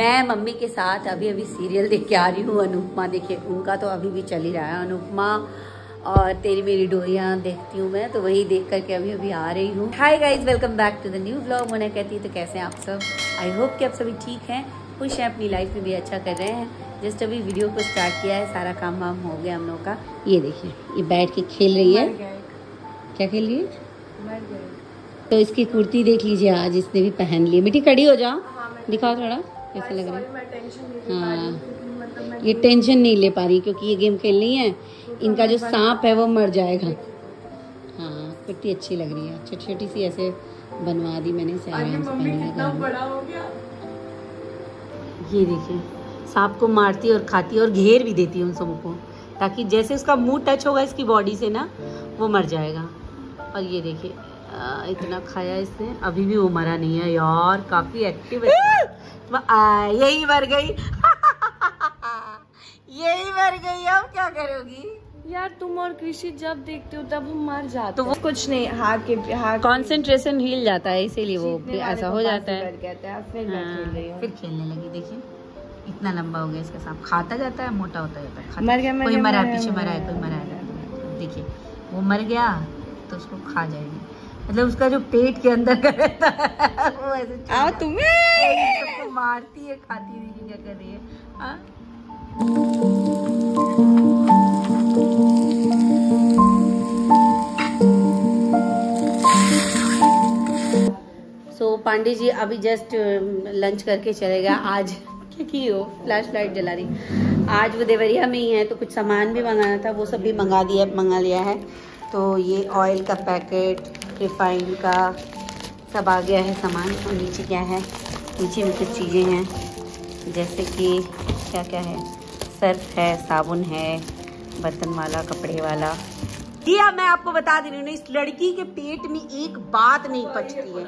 मैं मम्मी के साथ अभी अभी सीरियल देख के आ रही हूँ अनुपमा देखिए उनका तो अभी भी चल ही रहा है। अनुपमा और तेरी मेरी डोरियाँ देखती हूँ मैं तो वही देख करके अभी अभी आ रही हूँ। Hi guys welcome back to the new blog मैंने कहती है तो कैसे हैं आप सब? आई होप कि आप सभी ठीक हैं खुश हैं अपनी लाइफ में भी अच्छा कर रहे हैं। जस्ट अभी वीडियो को स्टार्ट किया है सारा काम वाम हो गया हम लोग का। ये देखिए ये बैठ के खेल रही है। क्या खेल रही है? तो इसकी कुर्ती देख लीजिए आज इसने भी पहन ली। मिट्टी खड़ी हो जाओ। दिखाओ थोड़ा। कैसे लग रहा है। हाँ। ये टेंशन नहीं ले पा रही क्योंकि ये गेम खेलनी है। इनका जो सांप है वो मर जाएगा। हाँ कितनी अच्छी लग रही है। छोटी छोटी सी ऐसे बनवा दी मैंने इसे आराम से पहनेगा ये देखिए सांप को मारती और खाती और घेर भी देती है उन सबों को ताकि जैसे उसका मुँह टच होगा इसकी बॉडी से ना वो मर जाएगा। और ये देखिए इतना खाया इसने अभी भी वो मरा नहीं है यार काफ़ी एक्टिव है। यही मर गई। यही मर गई। अब क्या करोगी? यार तुम और कृषि जब देखते हो तब हम मर जाते तो वो कुछ नहीं हाथ के हाथ कंसंट्रेशन हिल जाता है इसीलिए वो ऐसा हो जाता है फिर हाँ, फिर खेलने लगी देखिए। इतना लंबा हो गया इसका सांप। खाता जाता है मोटा होता जाता है मर गया कोई मरा पीछे मरा है कोई मरा है। देखिए वो मर गया तो उसको खा जाएगी। मतलब उसका जो पेट के अंदर का रहता है वो ऐसे आओ तुम्हें? तो मारती है खाती देखिए क्या कर रही है। सो so, पांडे जी अभी जस्ट लंच करके चले गया आज क्या की हो फ्लैश लाइट जला रही। आज वो देवरिया में ही है तो कुछ सामान भी मंगाना था वो सब भी मंगा दिया मंगा लिया है। तो ये ऑयल का पैकेट रिफाइंड का सब आ गया है सामान और नीचे क्या है? नीचे भी कुछ चीज़ें हैं। जैसे कि क्या क्या है? सर्फ है, साबुन है, बर्तन वाला, कपड़े वाला। दिया मैं आपको बता दे रही हूँ इस लड़की के पेट में एक बात नहीं पचती है।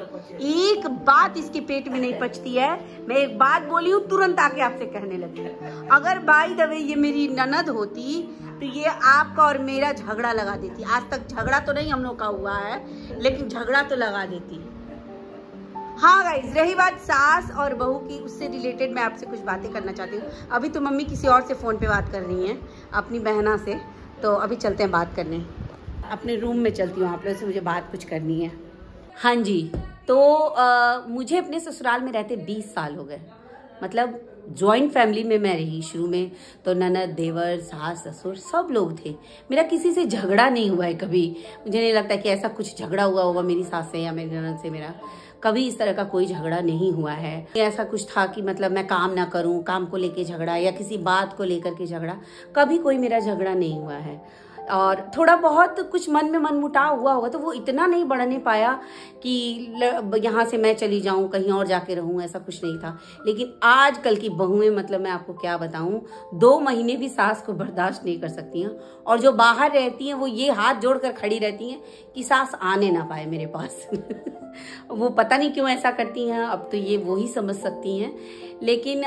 एक बात इसके पेट में नहीं पचती है। मैं एक बात बोली हूँ, तुरंत आके आपसे कहने लगी अगर बाई दवे ये मेरी ननद होती तो ये आपका और मेरा झगड़ा लगा देती। आज तक झगड़ा तो नहीं हम लोग का हुआ है, लेकिन झगड़ा तो लगा देती। हाँ गाइज़ रही बात सास और बहू की, उससे रिलेटेड मैं आपसे कुछ बातें करना चाहती हूँ। अभी तो मम्मी किसी और से फ़ोन पे बात कर रही हैं, अपनी बहना से। तो अभी चलते हैं बात करने। अपने रूम में चलती हूँ आप लोगों से मुझे बात कुछ करनी है। हाँ जी तो आ, मुझे अपने ससुराल में रहते बीस साल हो गए। मतलब ज्वाइंट फैमिली में मैं रही शुरू में तो ननद देवर सास ससुर सब लोग थे। मेरा किसी से झगड़ा नहीं हुआ है कभी। मुझे नहीं लगता कि ऐसा कुछ झगड़ा हुआ होगा मेरी सास से या मेरी ननद से मेरा। कभी इस तरह का कोई झगड़ा नहीं हुआ है। ऐसा कुछ था कि मतलब मैं काम ना करूँ काम को लेके झगड़ा या किसी बात को लेकर के झगड़ा। कभी कोई मेरा झगड़ा नहीं हुआ है। और थोड़ा बहुत कुछ मन में मन मुटाव हुआ होगा तो वो इतना नहीं बढ़ने पाया कि यहाँ से मैं चली जाऊँ, कहीं और जाके रहूँ, ऐसा कुछ नहीं था। लेकिन आज कल की बहुएँ मतलब मैं आपको क्या बताऊँ, दो महीने भी सास को बर्दाश्त नहीं कर सकती हैं। और जो बाहर रहती हैं, वो ये हाथ जोड़कर खड़ी रहती हैं कि सास आने ना पाए मेरे पास। वो पता नहीं क्यों ऐसा करती हैं, अब तो ये वो समझ सकती हैं। लेकिन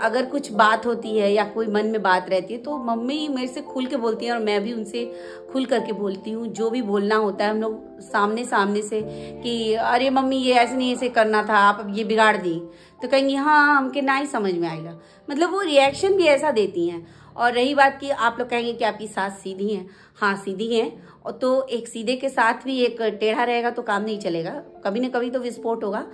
अगर कुछ बात होती है या कोई मन में बात रहती है तो मम्मी मेरे से खुल के बोलती हैं और मैं भी उनसे खुल करके बोलती हूँ। जो भी बोलना होता है, हम लोग सामने सामने से कि, अरे मम्मी, ये ऐसे नहीं, ऐसे करना था, आप अब ये बिगाड़ दी। तो कहेंगी हाँ हमके ना ही समझ में आएगा। मतलब वो रिएक्शन भी ऐसा देती हैं। और रही बात कि आप लोग कहेंगे कि आपकी सास सीधी हैं। हाँ सीधी हैं। तो एक सीधे के साथ भी एक टेढ़ा रहेगा तो काम नहीं चलेगा। कभी ना कभी तो विस्फोट होगा।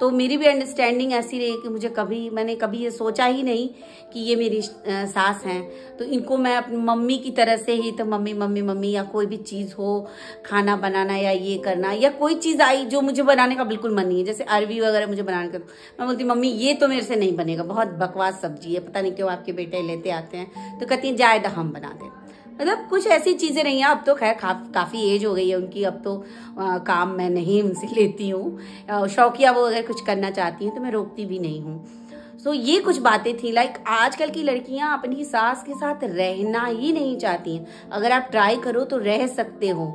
तो मेरी भी अंडरस्टैंडिंग ऐसी रही कि मुझे कभी, मैंने कभी ये सोचा ही नहीं कि ये मेरी सास हैं। तो इनको मैं अपनी मम्मी की तरह से ही तो मम्मी मम्मी मम्मी या कोई भी चीज़ हो, खाना बनाना या ये करना या कोई चीज़ आई जो मुझे बनाने का बिल्कुल मन नहीं है। जैसे अरवी वगैरह मुझे बनाने का, मैं बोलती, मम्मी, ये तो मेरे से नहीं बनेगा। बहुत बकवास सब्ज़ी है। पता नहीं क्यों आपके बेटे लेते आते हैं। तो कहती हैं तो हम बना दें। मतलब कुछ ऐसी चीज़ें नहीं है। अब तो खैर काफ़ी एज हो गई है उनकी। अब तो आ, काम मैं नहीं उनसे लेती हूँ। शौकिया वो अगर कुछ करना चाहती हैं तो मैं रोकती भी नहीं हूँ। सो ये कुछ बातें थी। लाइक आजकल की लड़कियाँ अपनी सास के साथ रहना ही नहीं चाहती हैं। अगर आप ट्राई करो तो रह सकते हो।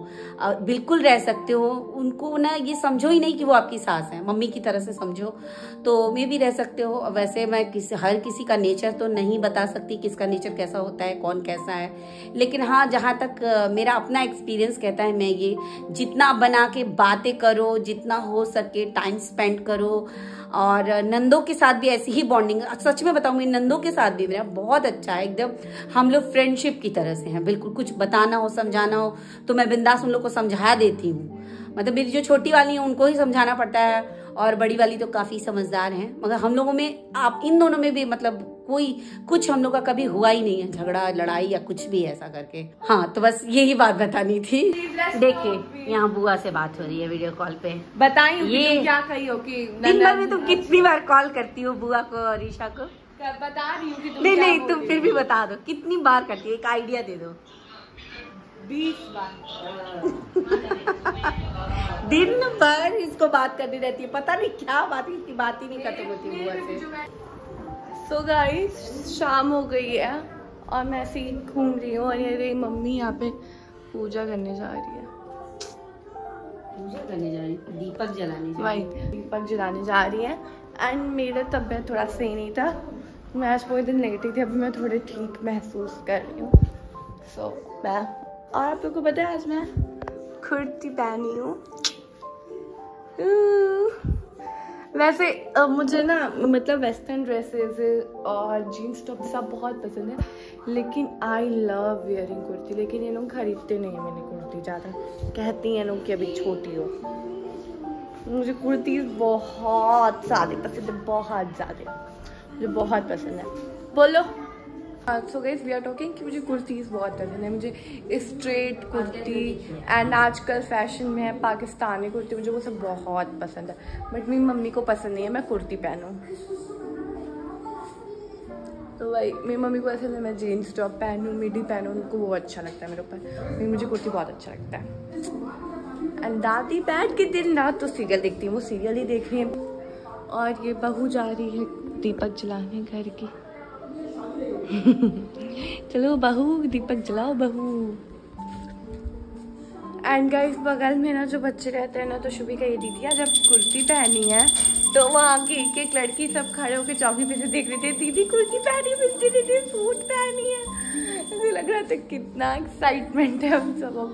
बिल्कुल रह सकते हो। उनको ना ये समझो ही नहीं कि वो आपकी सास है। मम्मी की तरह से समझो। तो मैं भी रह सकते हो। वैसे मैं किसी, हर किसी का नेचर तो नहीं बता सकती किसका नेचर कैसा होता है, कौन कैसा है। लेकिन हाँ जहाँ तक मेरा अपना एक्सपीरियंस कहता है, मैं ये, जितना बना के बातें करो, जितना हो सके टाइम स्पेंड करो। और नंदों के साथ भी ऐसी ही बॉन्डिंग सच में बताऊँगी, नंदो के साथ भी मेरा बहुत अच्छा है, एकदम हम लोग फ्रेंडशिप की तरह से हैं, बिल्कुल। कुछ बताना हो, समझाना हो तो मैं बिंदास उन लोग को समझा देती हूँ। मतलब मेरी जो छोटी वाली है, उनको ही समझाना पड़ता है, और बड़ी वाली तो काफ़ी समझदार हैं, मगर हम लोगों में, आप इन दोनों में भी मतलब कोई कुछ हम लोग का कभी हुआ ही नहीं है झगड़ा लड़ाई या कुछ भी ऐसा करके। हाँ तो बस यही बात बतानी थी। देखिए यहाँ बुआ से बात हो रही है वीडियो कॉल पे। बताई ये- क्या कही हो कि दिन भर में तुम कितनी बार कॉल करती हो बुआ को और ईशा को? बता रही हूँ कि तुम नहीं नहीं तुम फिर भी बता दो कितनी बार करती हो? एक आइडिया दे दो। बीस बार। दिन भर इसको बात करनी रहती है। पता नहीं क्या बात है इसकी बात ही नहीं खत्म होती बुआ से। सो गाइस शाम हो गई है और मैं ऐसे ही घूम रही हूँ और ये मम्मी यहाँ पे पूजा करने जा रही है। पूजा करने जा रही हूँ, दीपक जलाने जा रही वही दीपक जलाने जा रही है। एंड मेरा तबीयत थोड़ा सही नहीं था। मैं आज पूरे दिन लेटी थी अभी मैं थोड़े ठीक महसूस कर रही हूँ। सो मैं और आप लोग को पता है आज मैं कुर्ती पहनी हूँ। वैसे मुझे ना मतलब वेस्टर्न ड्रेसेस और जीन्स टॉप सब बहुत पसंद है, लेकिन आई लव वेयरिंग कुर्ती, लेकिन ये लोग खरीदते नहीं मैंने कुर्ती ज़्यादा। कहती हैं लोग कि अभी छोटी हो। मुझे कुर्ती बहुत ज़्यादा पसंद है, बहुत ज़्यादा। मुझे बहुत पसंद है। बोलो। So guys we are talking कि मुझे कुर्तीज़ बहुत पसंद है। मुझे स्ट्रेट कुर्ती एंड आजकल फ़ैशन में है, पाकिस्तानी कुर्ती मुझे वो सब बहुत पसंद है। बट मेरी मम्मी को पसंद नहीं है, मैं कुर्ती पहनूँ। तो भाई, मेरी मम्मी को ऐसा मैं जीन्स टॉप पहनूँ मिडी पहनूँ, उनको वो अच्छा लगता है मेरे ऊपर। लेकिन मुझे कुर्ती बहुत अच्छा लगता है। एंड दादी बैठ के दिन रात तो सीरियल देखती हूँ वो सीरियल ही देख रही है। और ये बहू जा रही है दीपक जलाने घर की। चलो, बहू, दीपक जलाओ, बहू। एंड गाइस बगल में ना जो बच्चे रहते हैं ना तो शुभी का ये दीदी जब कुर्ती पहनी है। तो वहाँ की एक एक लड़की सब खड़े होकर चौकी पे से देख रही थी, दीदी, कुर्ती पहनी मिलती दीदी सूट पहनी है। मुझे लग रहा था कितना एक्साइटमेंट है हम सबों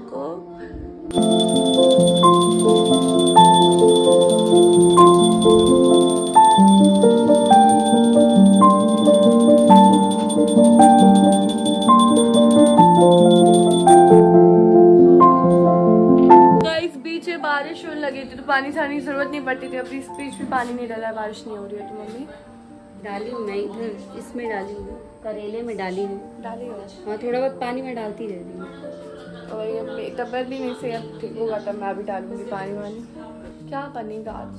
पानी छाने की ज़रूरत नहीं पड़ती थी। अभी इस बीच भी पानी नहीं डाला है बारिश नहीं हो रही है तो मम्मी? डाली हूँ मैं इधर इसमें डाली हूँ करेले में डाली हूँ। डाली हो? हाँ थोड़ा बहुत पानी में डालती रहती हूँ। और ये मेरी तबीयत भी नहीं सही अब ठीक होगा तब मैं भी डालूँगी पानी वानी। क्या बनेगा आज?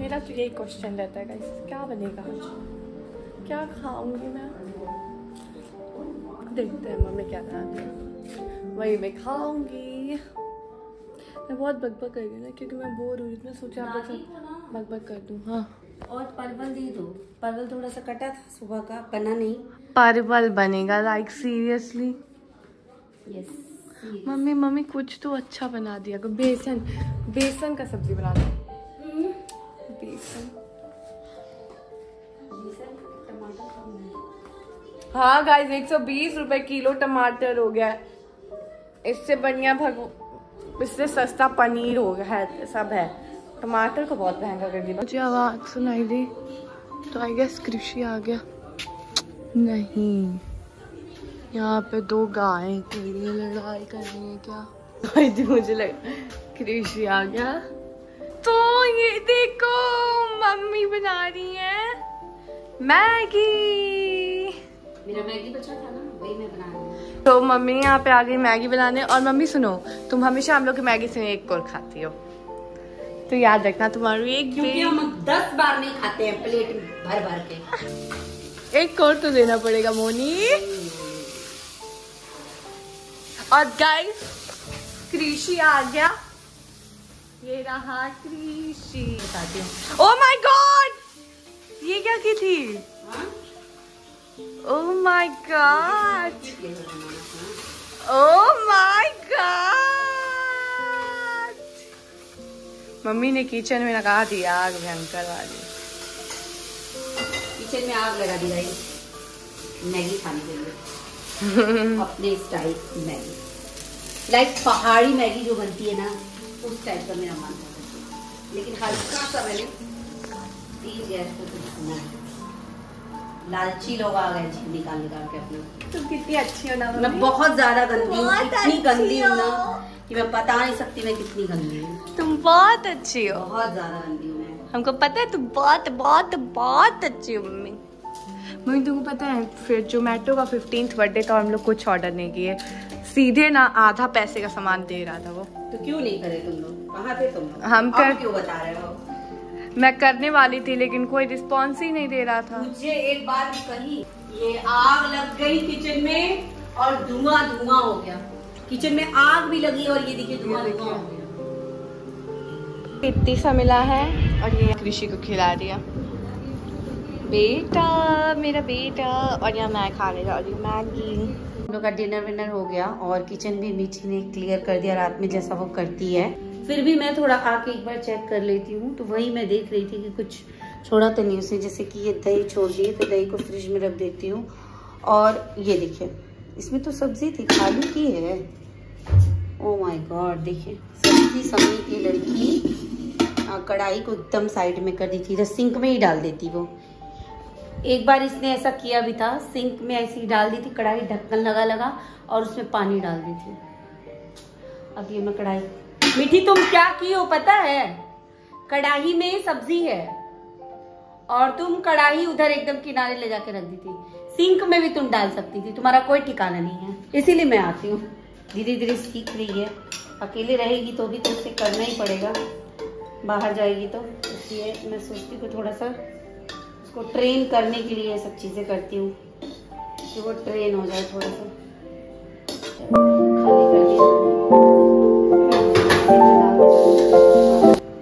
मेरा तो यही क्वेश्चन रहता है क्या बनेगा आज? क्या खाऊँगी मैं? देखते हैं मम्मी क्या बनाती है। वही मैं खाऊँगी। मैं बहुत बकबक कर रही हूँ ना क्योंकि मैं बोर हो रही थी मैं सोचा आप लोग बकबक कर दूँ। हाँ। और परवल दे दो। परवल थोड़ा सा कटा था सुबह का बना नहीं। परवल बनेगा like seriously yes mummy mummy कुछ तो अच्छा बना दिया। बेसन बेसन का सब्ज़ी बना दो। बेसन। हाँ गाइस एक सौ बीस रुपए किलो टमाटर हो गया। इससे बढ़िया भग इससे सस्ता पनीर हो गया है सब है। टमाटर को बहुत महँगा कर दिया। मुझे आवाज़ सुनाई दी। तो आई गेस कृषि आ गया। नहीं। यहाँ पे दो गायें के लिए लड़ाई कर रही है क्या? आई थी मुझे लगा कृषि आ गया। तो ये देखो मम्मी बना रही है। मैगी। मेरा मैगी बचा था ना वही मैं बना रही हूँ। तो मम्मी यहाँ पे आ गई मैगी बनाने और मम्मी सुनो तुम हमेशा हम लोग की मैगी से एक और खाती हो। तो याद रखना तुम्हारी एक क्योंकि हम दस बार नहीं खाते हैं प्लेट भर भर के। एक और तो देना पड़ेगा मोनी। और गाइस कृषि आ गया। ये रहा कृषि। बताती हूँ। ओ माय गॉड ये क्या की थी? ये बनाना था। ओ माय गॉड मम्मी ने किचन में लगा दी आग भयंकर वाली। किचन में आग लगा दी भाई। मैगी खाने के लिए। अपने स्टाइल की मैगी। लाइक पहाड़ी मैगी जो बनती है ना उस टाइप का मेरा मन था। लेकिन हल्का सा मैंने तेज गैस कुछ छूना लालची लोग आ गए जी निकाल निकाल के अपना। तुम कितनी अच्छी हो ना मैं बहुत ज़्यादा गंदी हूँ इतनी गंदी हूँ ना कि मैं बता नहीं सकती मैं कितनी गंदी हूँ। तुम बहुत अच्छी हो। बहुत ज़्यादा गंदी हूँ मैं। हमको पता है तुम बहुत बहुत बहुत अच्छी हो मम्मी। मम्मी तुमको पता है फिर जोमेटो का फिफ्टींथ बर्थडे था हम लोग कुछ ऑर्डर नहीं किए। सीधे ना आधा पैसे का सामान दे रहा था वो। तो क्यों नहीं करे तुम लोग? कहाँ थे तुम लोग? हम कर- क्यों बता रहे हो? मैं करने वाली थी लेकिन कोई रिस्पॉन्स ही नहीं दे रहा था। मुझे एक बात कही ये आग लग गई किचन में और धुआँ धुआँ हो गया। किचन में आग भी लगी और ये देखिए धुआँ धुआँ हो गया। इतनी सा मिला है और ये कृषि को खिला दिया। बेटा मेरा बेटा और यहाँ मैं खाने जा रही हूँ मैगी। हम लोग का डिनर विनर हो गया और किचन भी मीठी ने क्लियर कर दिया रात में जैसा वो करती है। फिर भी मैं थोड़ा आके एक बार चेक कर लेती हूँ तो वही मैं देख रही थी कि कुछ छोड़ा तो नहीं उसने, जैसे कि ये दही छोड़ दिए तो दही को फ्रिज में रख देती हूँ। और ये देखिए, इसमें तो सब्ज़ी थी खाली की है। ओ माय गॉड देखिए, सब्ज़ी समेत ये लड़की कढ़ाई को एकदम साइड में कर दी थी तो सिंक में ही डाल देती वो। एक बार इसने ऐसा किया भी था सिंक में ऐसी डाल दी थी, कढ़ाई ढक्कन लगा लगा, और उसमें पानी डाल दी थी। अब ये मैं कढ़ाई मीठी, तुम क्या की हो पता है? कढ़ाई में सब्ज़ी है। और तुम कढ़ाई उधर एकदम किनारे ले जाके रख दी थी। सिंक में भी तुम डाल सकती थी, तुम्हारा कोई ठिकाना नहीं है। इसीलिए मैं आती हूँ। धीरे धीरे सीख रही है। अकेले रहेगी तो भी तुमसे करना ही पड़ेगा। बाहर जाएगी तो। इसलिए मैं सोचती हूँ थोड़ा सा उसको ट्रेन करने के लिए सब चीज़ें करती हूँ। कि वो ट्रेन हो जाए थोड़ा सा।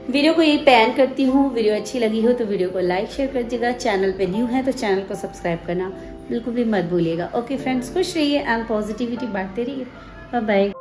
वीडियो को यही पैन करती हूँ। वीडियो अच्छी लगी हो तो वीडियो को लाइक शेयर कर दीजिएगा। चैनल पे न्यू है तो चैनल को सब्सक्राइब करना। बिल्कुल भी मत भूलिएगा। ओके फ्रेंड्स खुश रहिए। एंड पॉजिटिविटी बांटते रहिए बाय